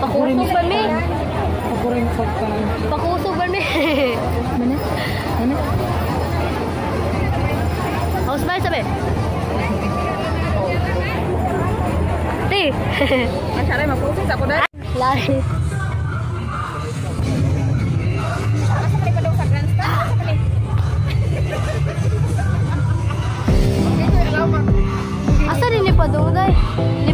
Pakusog ba mi? Pakusog ba mi? Pakusog ba mi? Mana? Mana? House ba sabi? Ti. Masyari makusog sa kuda. Lari. Asa rin ni Padong, day? Di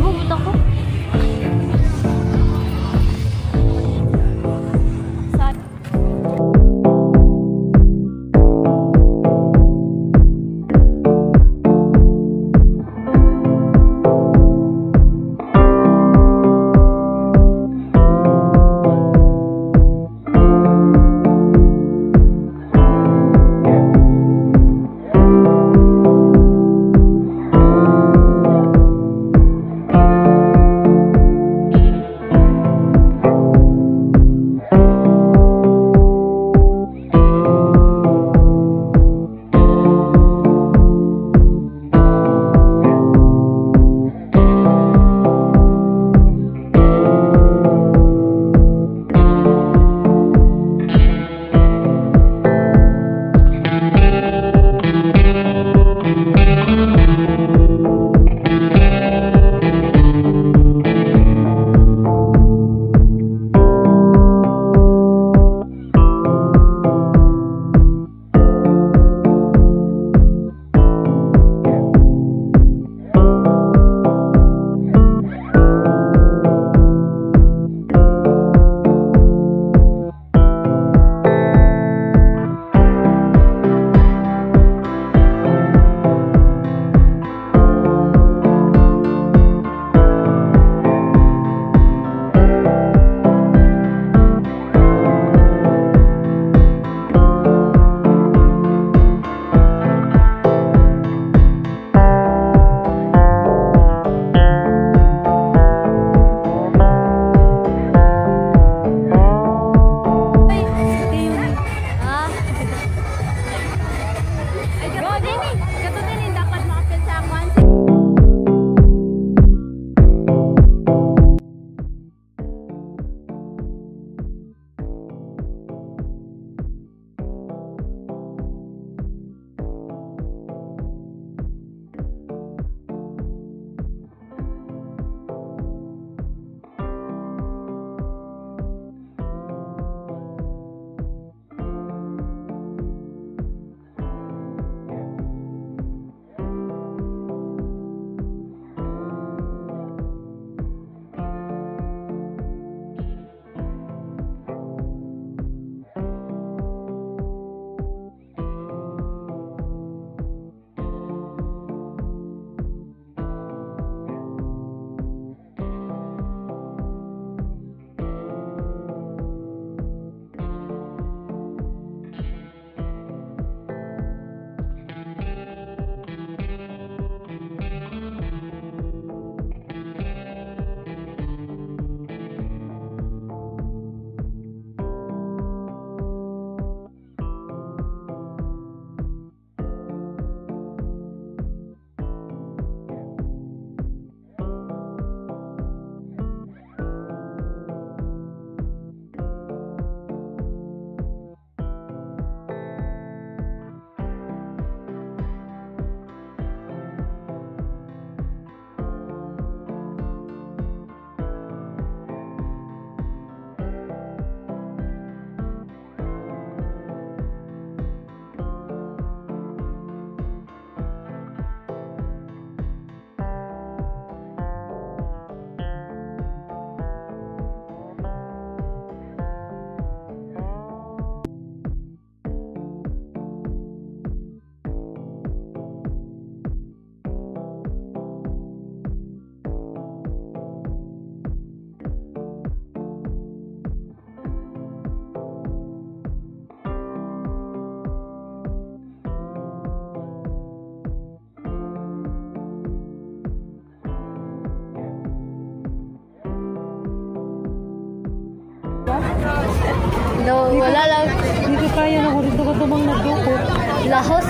No, wala lang. Hindi ko kaya na ko rito ko tumang nagdukot. Lahos.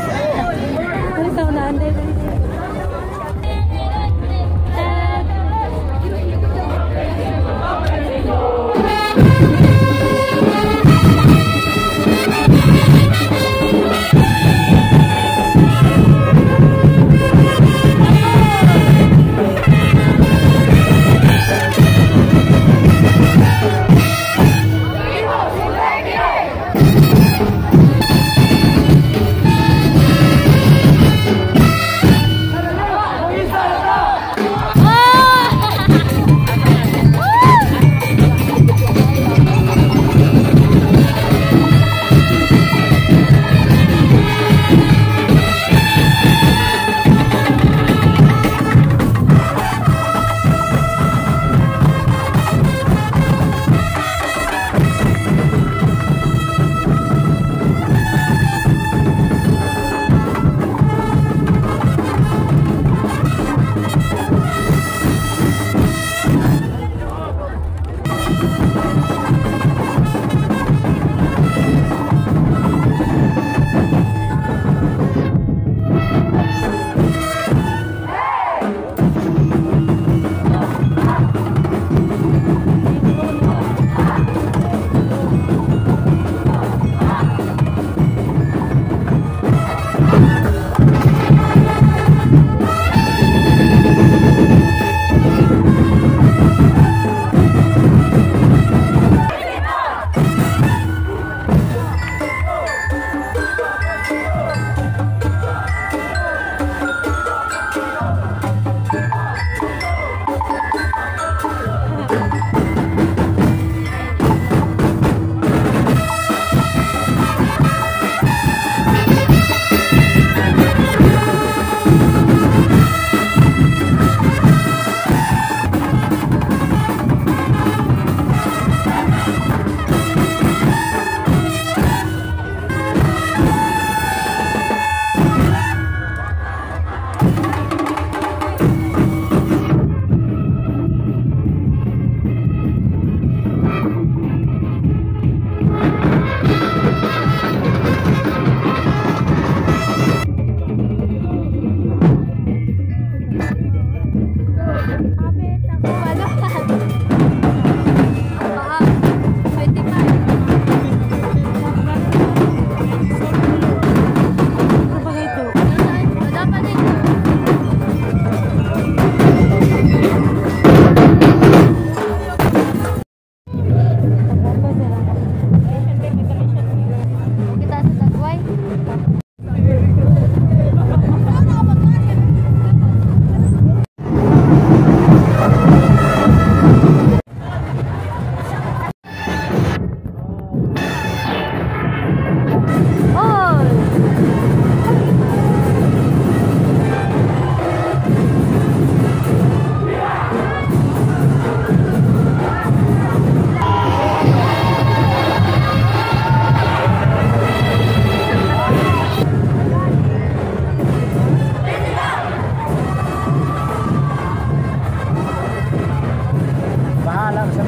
Ano sa unaan din?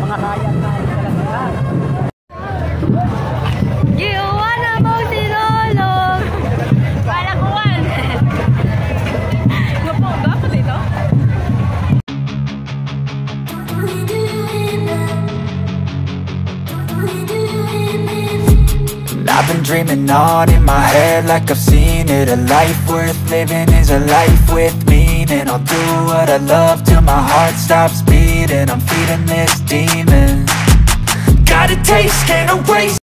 Na talaga. Na I've been dreaming on in my head like I've seen it. A life worth living is a life with meaning. I'll do what I love till my heart stops beating I'm feeding this demon. Got a taste, can't erase